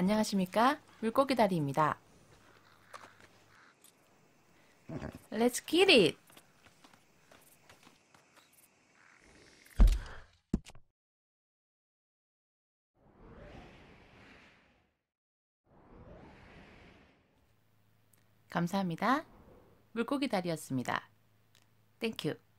안녕하십니까? 물고기 다리입니다. Let's get it! 감사합니다. 물고기 다리였습니다. 땡큐.